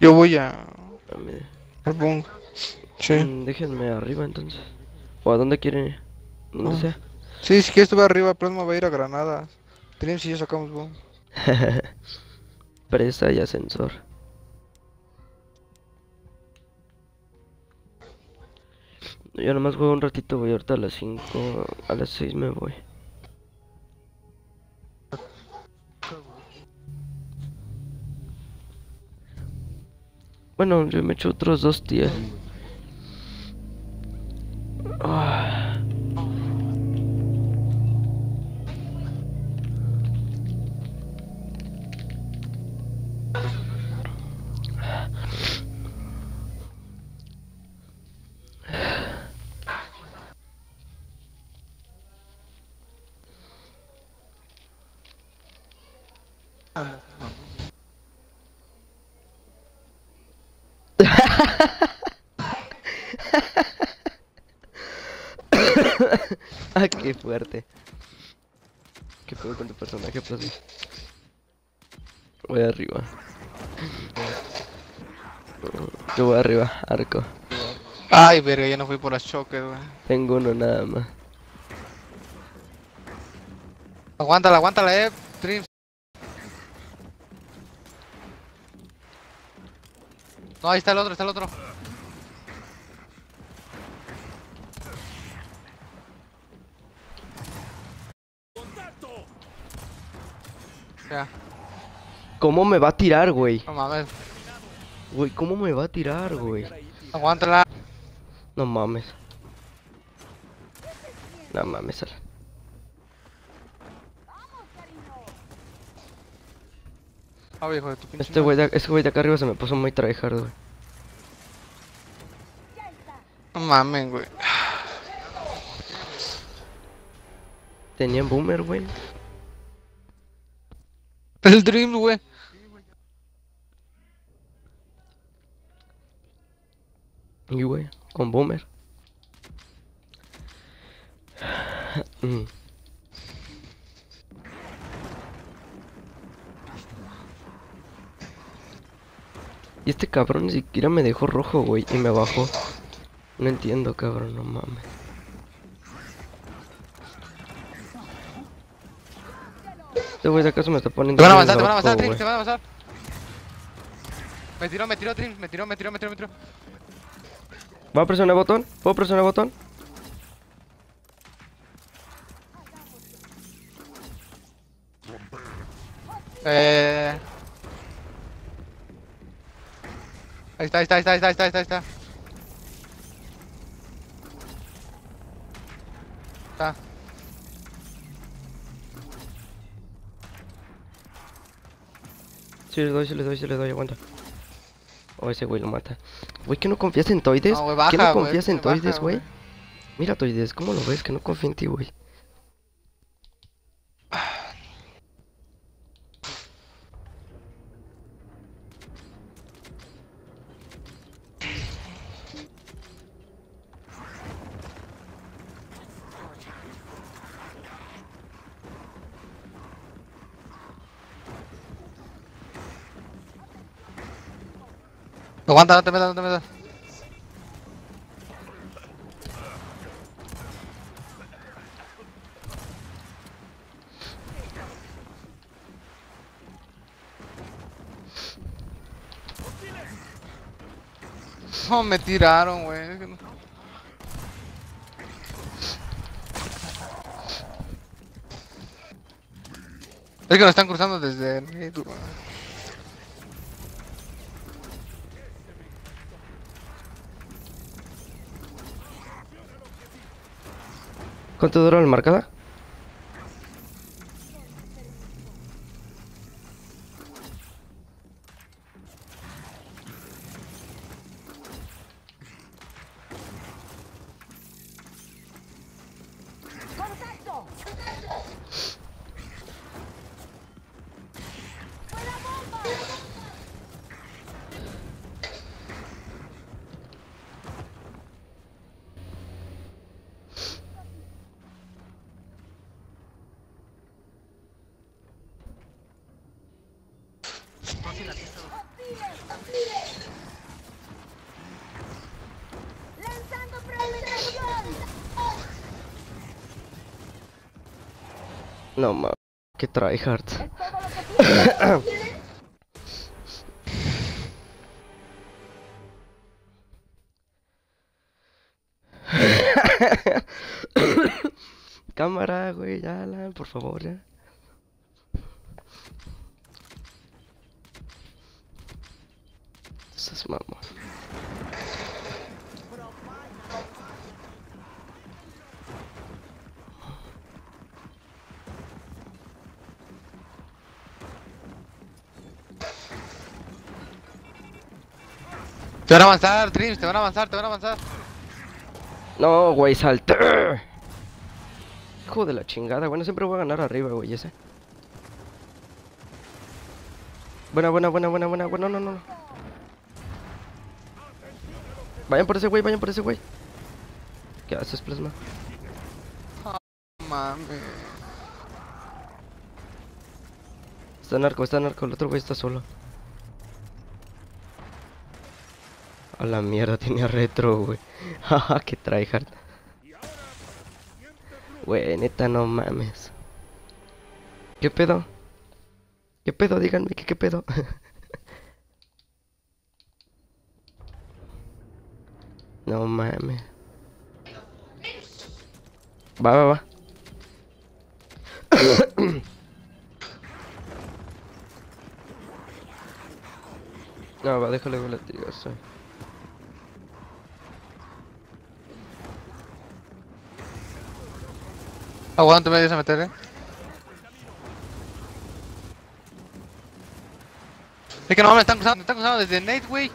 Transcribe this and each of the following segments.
Yo voy a... A. Sí. Mm, déjenme arriba entonces. ¿O a dónde quieren ir? Donde Ah. sea. Sí, si quieres estuve arriba, Plasma va a ir a Granadas. Tenemos y yo sacamos bunk. Presa y ascensor. Yo nomás juego un ratito, voy ahorita a las 5, a las 6 me voy. Bueno, yo me echo otros dos días. Ah. ah, qué fuerte. ¿Qué pedo con tu personaje, Plasma? Voy arriba. Yo voy arriba, arco. Ay, verga, ya no fui por las choques, güey. Tengo uno nada más. Aguántala, aguántala, eh, Dreams. No, ahí está el otro, está el otro. ¿Cómo me va a tirar, güey? no mames. Güey, ¿cómo me va a tirar, güey? Aguántala. No mames. No mames. Ah, hijo de tu pinche Este güey de, ese güey de acá arriba se me puso muy tryhard, güey. No mames, güey. Tenían boomer, güey. El Dreams, güey. Y güey, con boomer. Mm. Y este cabrón ni siquiera me dejó rojo, güey, y me bajó. No entiendo, cabrón, no mames. Este güey de acá se me está poniendo. Te van a avanzar, te van a avanzar. Dreams, te van a avanzar. Me tiró, me tiró, Dreams, me tiró, me tiró, me tiró, me tiró. ¿Va a presionar el botón? ¿Puedo presionar el botón? Eh... Ahí está, ahí está, ahí está, ahí está, ahí está, ahí. Está. Sí, le doy, sí le doy, sí le doy, aguanta. O ese güey lo mata. Güey, que no confías en Toides? No, ¿Qué no confías en Toides, güey. Mira, Toides, ¿cómo lo ves? Que no confía en ti, güey. Aguanta, no te metas, no te metas. No, me tiraron, güey. es que nos están cruzando desde... ¿Cuánto dura la marcada? Casi la pieza. ¡Lanzando! No ma. Que tryhard. Cámara, güey, ya, la, por favor, ya. Te van a avanzar, Dreams, te van a avanzar, te van a avanzar. No, güey, salté. Hijo de la chingada, bueno, siempre voy a ganar arriba, güey, ese. Buena, buena, buena, buena, buena, buena, no, no, no. Vayan por ese güey, vayan por ese güey. ¿Qué haces, plasma? Mames. Está narco, está narco, el otro güey está solo. A la mierda, tenía retro, güey. Jaja, que tryhard. Güey, neta, no mames. ¿Qué pedo? ¿Qué pedo? Díganme, ¿qué, qué pedo? no mames. Va, va, va. No, va, déjale con Aguanta, me vayas a meter, eh. Es que no me están cruzando, me están cruzando desde Nate, güey.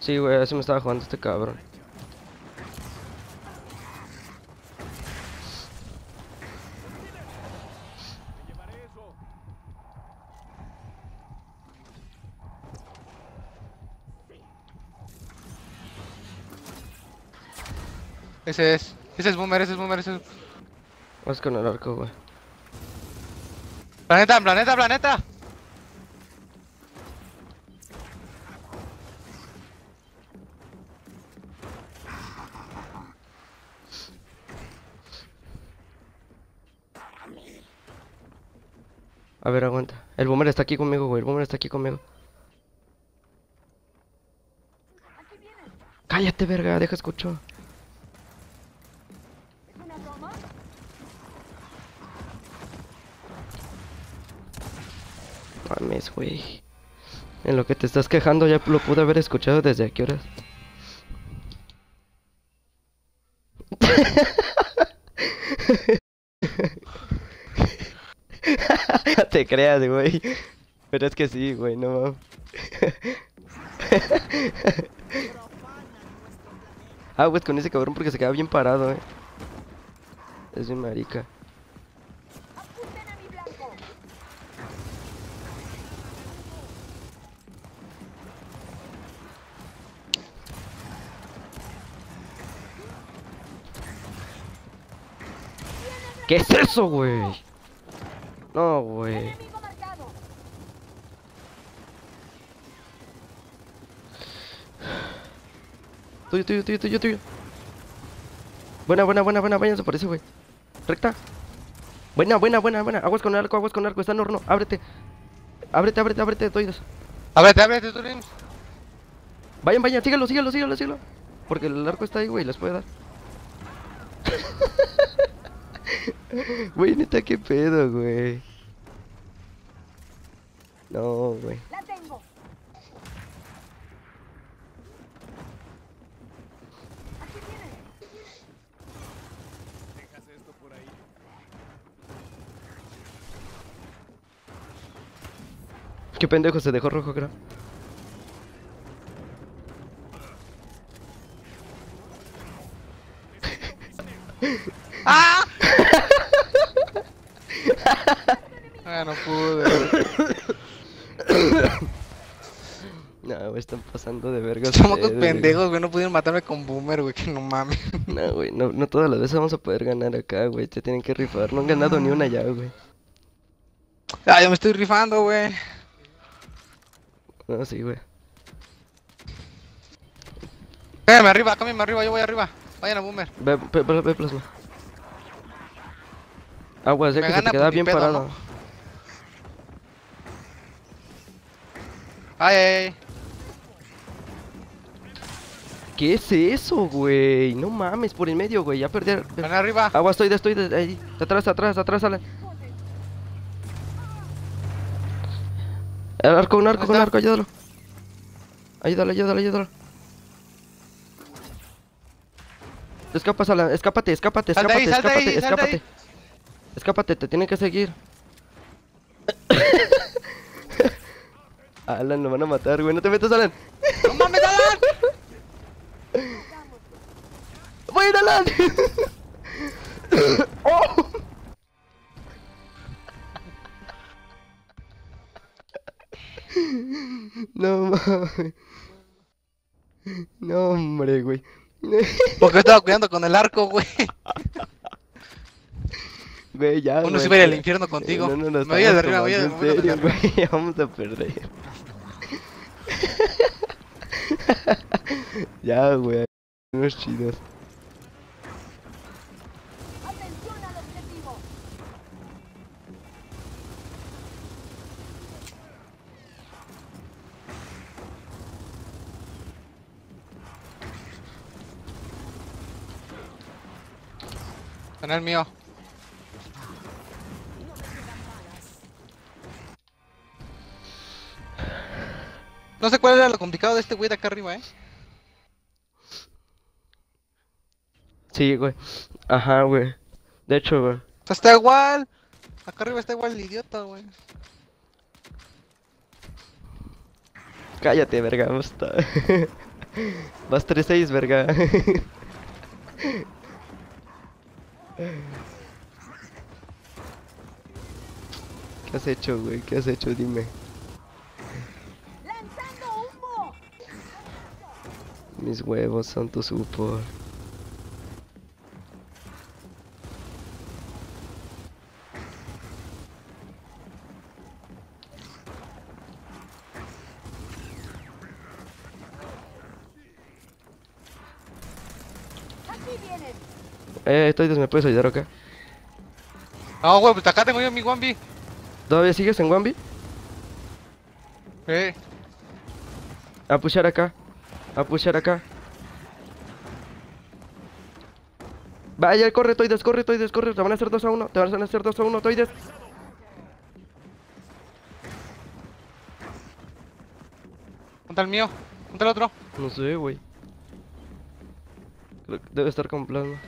Sí, güey, así me estaba jugando este cabrón. Ese es. Ese es Boomer, ese es Boomer, ese es. Vamos con el arco, güey. Planeta, planeta, planeta. A ver, aguanta. El boomer está aquí conmigo, güey. El boomer está aquí conmigo. Cállate, verga, deja escucho. ¿Es una broma? Mames, güey. En lo que te estás quejando ya lo pude haber escuchado desde a qué horas. Te creas, güey. Pero es que sí, güey, no mames. Ah, güey, con ese cabrón porque se queda bien parado, eh. Es bien marica. ¿Qué es eso, güey? No, güey. Tuyo, tuyo, tuyo, tuyo, tuyo. Buena, buena, buena, buena, váyanse por ese, güey. Recta. Buena, buena, buena, buena. Aguas con el arco, aguas con el arco. Está en horno. Ábrete. Ábrete, ábrete, ábrete, toidos. Ábrete, ábrete, tú, Dreams. Vayan, vayan, síguelo, síguelo, síguelo, síguelo. Porque el arco está ahí, güey, les puede dar. Güey, neta, qué pedo, güey. No, güey. ¡La tengo! ¡Aquí viene! Qué pendejo, se dejó rojo, creo. Ah, no pude. No, güey, están pasando de verga. Güey. pendejos, güey. No pudieron matarme con Boomer, güey. Que no mames. No, güey, no, no todas las veces vamos a poder ganar acá, güey. Te tienen que rifar. No han ganado ni una ya, güey. Ah, yo me estoy rifando, güey. No, sí, güey. Cállame arriba, cállame arriba, yo voy arriba. Vayan a boomer. Ve, ve, ve, ve plasma. Agua, Me que se te queda bien parado. Ay, ay, ay. ¿Qué es eso, güey? No mames, por en medio, güey. Ya perdí. Ven arriba. Agua, estoy de, estoy de ahí. De atrás, atrás, atrás, Alan. El arco, un arco, ¿Dónde un arco, ayúdalo. Ayúdalo, ayúdalo, ayúdalo. Escapas, Alan. Escápate, escápate, escápate, sal de ahí, escápate, ahí. escápate. Escápate, te tienen que seguir. Alan, lo van a matar, güey. No te metas, Alan. ¡No mames, Alan! ¡Voy Alan! ¡Oh! No mames. No, hombre, güey. Porque estaba cuidando con el arco, güey. Güey, ya. Uno se va a ir al infierno contigo. No, no, no, Me voy a estamos arriba, voy a- en serio, güey. Vamos a perder. ya, güey. Unos chidos. Atención al objetivo. En el mío. No sé cuál era lo complicado de este güey de acá arriba, eh. Sí, güey. Ajá, güey. De hecho, güey. Está igual. Acá arriba está igual el idiota, güey. Cállate, verga, basta. Vas 3-6, verga. ¿Qué has hecho, güey? ¿Qué has hecho? Dime. Mis huevos son tu support. Aquí vienen. Eh, estoy ¿me puedes ayudar acá? No, güey, pues acá tengo yo mi Wambi. ¿Todavía sigues en Wambi? Eh. A pushar acá. A pushar acá. Vaya, corre, Toides, corre, Toides, corre. Te van a hacer 2 a 1. Te van a hacer 2 a 1, Toides. Ponte el mío. Ponte el otro. No sé, güey. Creo que debe estar con plasma.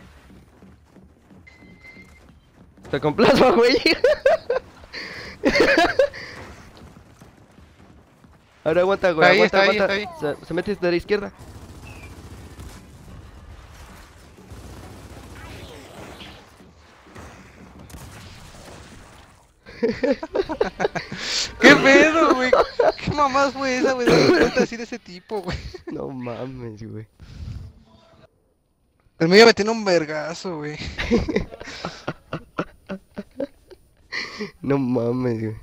Está con plasma, güey. Ahora aguanta, güey. Ahí, aguanta, está ahí, aguanta. Se, se mete de la izquierda. ¿Qué pedo, güey? ¿Qué mamás fue esa, güey? Cuenta así de ese tipo, güey. No mames, güey. El mío me tiene un vergazo, güey. No mames, güey.